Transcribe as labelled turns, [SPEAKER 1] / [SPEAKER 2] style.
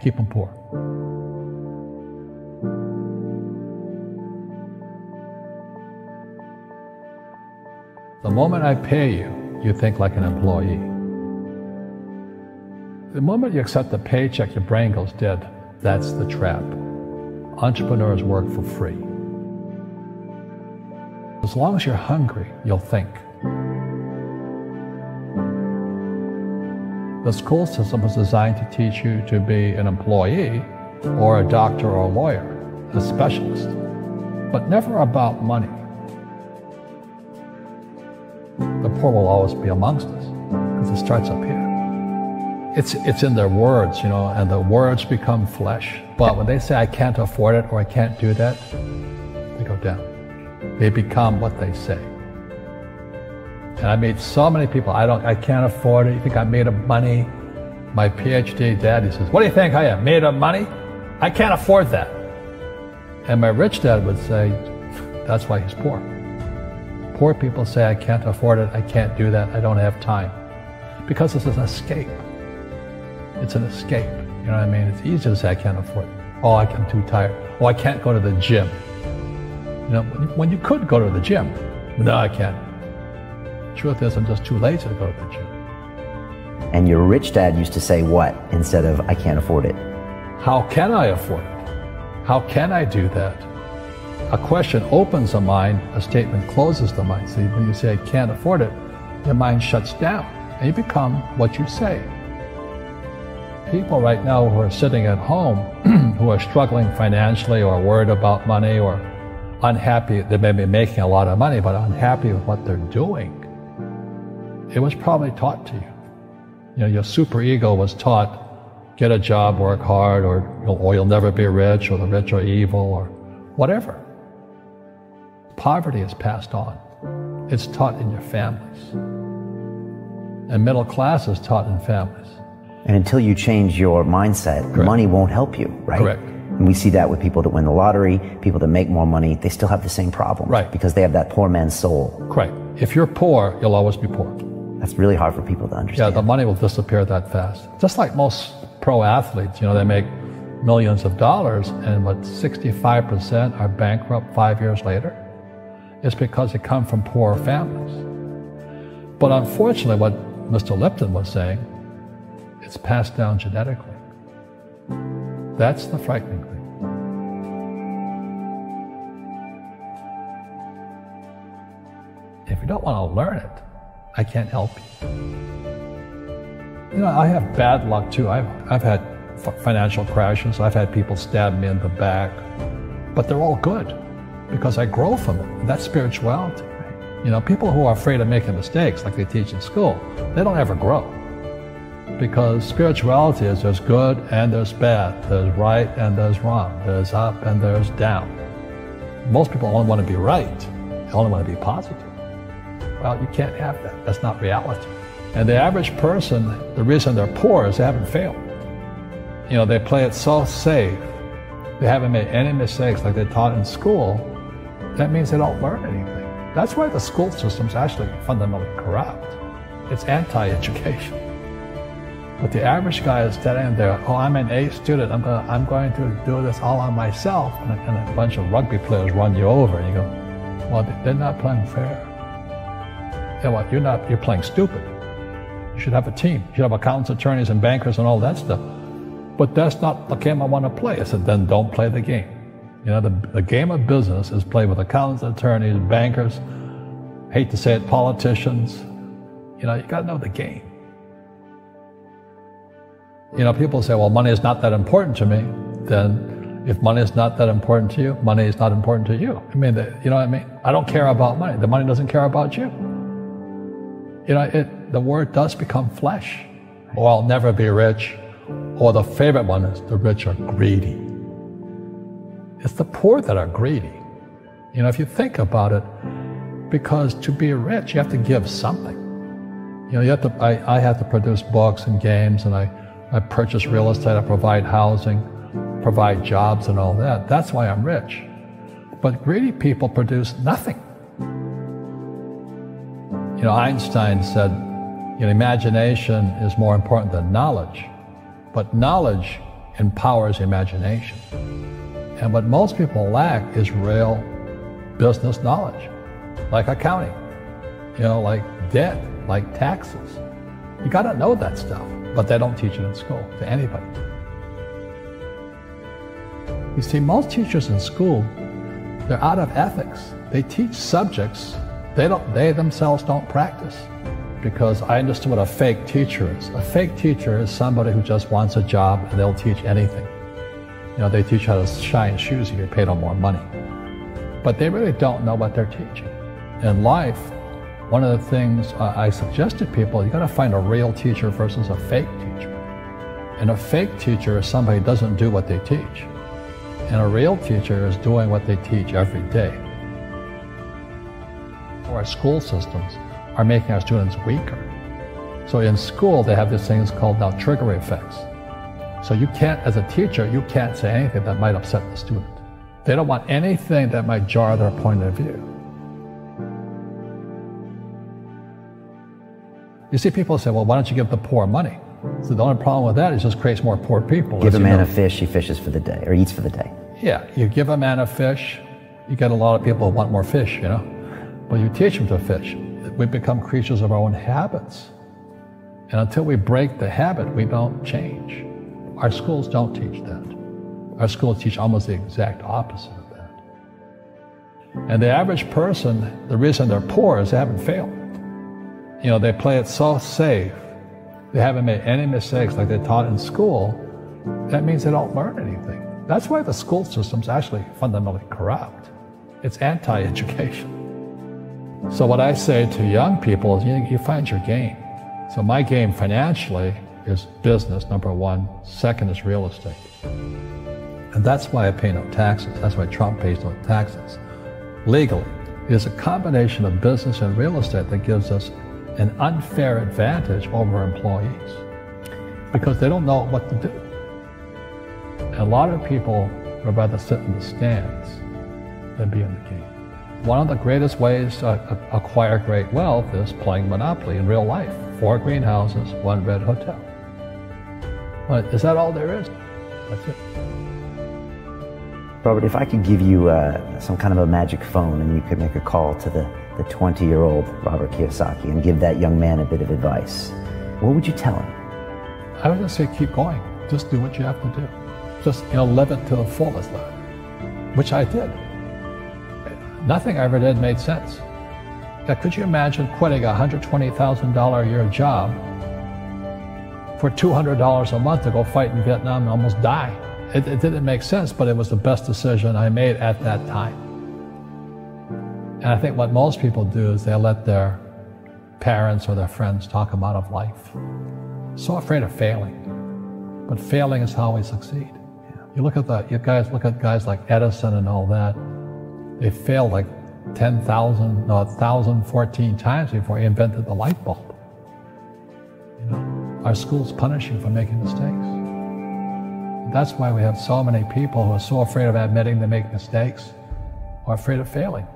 [SPEAKER 1] Keep them poor. The moment I pay you, you think like an employee. The moment you accept the paycheck, your brain goes dead. That's the trap. Entrepreneurs work for free. As long as you're hungry, you'll think. The school system was designed to teach you to be an employee or a doctor or a lawyer, a specialist, but never about money. The poor will always be amongst us because it starts up here. It's, it's in their words, you know, and the words become flesh. But when they say, I can't afford it or I can't do that, they go down. They become what they say. And I meet so many people, I don't, I can't afford it. You think I'm made of money? My PhD daddy says, what do you think I am, made of money? I can't afford that. And my rich dad would say, that's why he's poor. Poor people say, I can't afford it, I can't do that, I don't have time. Because it's an escape. It's an escape. You know what I mean? It's easy to say, I can't afford it. Oh, I'm too tired. Oh, I can't go to the gym. You know, when you could go to the gym. No, I can't. Truth is, I'm just too lazy to go to the gym.
[SPEAKER 2] And your rich dad used to say what instead of, I can't afford it?
[SPEAKER 1] How can I afford it? How can I do that? A question opens the mind, a statement closes the mind. See, when you say, I can't afford it, your mind shuts down and you become what you say. People right now who are sitting at home, who are struggling financially or worried about money or unhappy. They may be making a lot of money, but unhappy with what they're doing. It was probably taught to you. You know, your super ego was taught, get a job, work hard, or you'll, or you'll never be rich, or the rich are evil, or whatever. Poverty is passed on. It's taught in your families. And middle class is taught in families.
[SPEAKER 2] And until you change your mindset,
[SPEAKER 1] Correct.
[SPEAKER 2] money won't help you, right?
[SPEAKER 1] Correct.
[SPEAKER 2] And we see that with people that win the lottery, people that make more money, they still have the same problem.
[SPEAKER 1] Right.
[SPEAKER 2] Because they have that poor man's soul.
[SPEAKER 1] Correct. If you're poor, you'll always be poor.
[SPEAKER 2] That's really hard for people to understand.
[SPEAKER 1] Yeah, the money will disappear that fast. Just like most pro athletes, you know, they make millions of dollars and what 65% are bankrupt five years later. It's because they come from poor families. But unfortunately, what Mr. Lipton was saying, it's passed down genetically. That's the frightening thing. If you don't want to learn it, I can't help you. You know, I have bad luck too. I've, I've had financial crashes. I've had people stab me in the back, but they're all good because I grow from it. That's spirituality. You know, people who are afraid of making mistakes, like they teach in school, they don't ever grow. Because spirituality is there's good and there's bad, there's right and there's wrong, there's up and there's down. Most people only want to be right, they only want to be positive. Well, you can't have that. That's not reality. And the average person, the reason they're poor is they haven't failed. You know, they play it so safe. They haven't made any mistakes like they taught in school. That means they don't learn anything. That's why the school system's actually fundamentally corrupt. It's anti-education. But the average guy is standing there, oh, I'm an A student. I'm, gonna, I'm going to do this all on myself. And a, and a bunch of rugby players run you over. And you go, well, they're not playing fair. Well, you're not, you're playing stupid. You should have a team. You should have accountants, attorneys, and bankers and all that stuff. But that's not the game I want to play. I said, then don't play the game. You know, the, the game of business is played with accountants, attorneys, bankers, hate to say it, politicians. You know, you got to know the game. You know, people say, well, money is not that important to me. Then if money is not that important to you, money is not important to you. I mean, the, you know what I mean? I don't care about money. The money doesn't care about you. You know, it, the word does become flesh. Or I'll never be rich. Or the favorite one is the rich are greedy. It's the poor that are greedy. You know, if you think about it, because to be rich, you have to give something. You know, you have to, I, I have to produce books and games, and I, I purchase real estate, I provide housing, provide jobs and all that. That's why I'm rich. But greedy people produce nothing. You know, Einstein said, you know, imagination is more important than knowledge. But knowledge empowers imagination. And what most people lack is real business knowledge, like accounting, you know, like debt, like taxes. You got to know that stuff, but they don't teach it in school to anybody. You see, most teachers in school, they're out of ethics. They teach subjects they, don't, they themselves don't practice because I understood what a fake teacher is. A fake teacher is somebody who just wants a job and they'll teach anything. You know, they teach how to shine shoes if you're paid them more money. But they really don't know what they're teaching. In life, one of the things I suggest to people, you got to find a real teacher versus a fake teacher. And a fake teacher is somebody who doesn't do what they teach. And a real teacher is doing what they teach every day. Our school systems are making our students weaker. So in school, they have these things called now trigger effects. So you can't, as a teacher, you can't say anything that might upset the student. They don't want anything that might jar their point of view. You see people say, well, why don't you give the poor money? So the only problem with that is just creates more poor people.
[SPEAKER 2] Give a man know. a fish, he fishes for the day, or eats for the day.
[SPEAKER 1] Yeah, you give a man a fish, you get a lot of people who want more fish, you know. But you teach them to fish we become creatures of our own habits. And until we break the habit, we don't change. Our schools don't teach that. Our schools teach almost the exact opposite of that. And the average person, the reason they're poor is they haven't failed. You know, they play it so safe. They haven't made any mistakes like they taught in school. That means they don't learn anything. That's why the school system's actually fundamentally corrupt. It's anti-education. So what I say to young people is you, you find your game. So my game financially is business, number one. Second is real estate. And that's why I pay no taxes. That's why Trump pays no taxes. Legally, it is a combination of business and real estate that gives us an unfair advantage over employees because they don't know what to do. A lot of people would rather sit in the stands than be in the game. One of the greatest ways to acquire great wealth is playing Monopoly in real life. Four greenhouses, one red hotel. But is that all there is? That's it.
[SPEAKER 2] Robert, if I could give you uh, some kind of a magic phone and you could make a call to the, the 20 year old Robert Kiyosaki and give that young man a bit of advice, what would you tell him?
[SPEAKER 1] I would just say keep going. Just do what you have to do. Just, you know, live it to the fullest, life, which I did. Nothing I ever did made sense. Now, could you imagine quitting a $120,000 a year job for $200 a month to go fight in Vietnam and almost die? It, it didn't make sense, but it was the best decision I made at that time. And I think what most people do is they let their parents or their friends talk them out of life. So afraid of failing. But failing is how we succeed. You look at the you guys look at guys like Edison and all that. It failed like 10,000, no, 1,014 times before he invented the light bulb. You know, our schools punish you for making mistakes. That's why we have so many people who are so afraid of admitting they make mistakes or afraid of failing.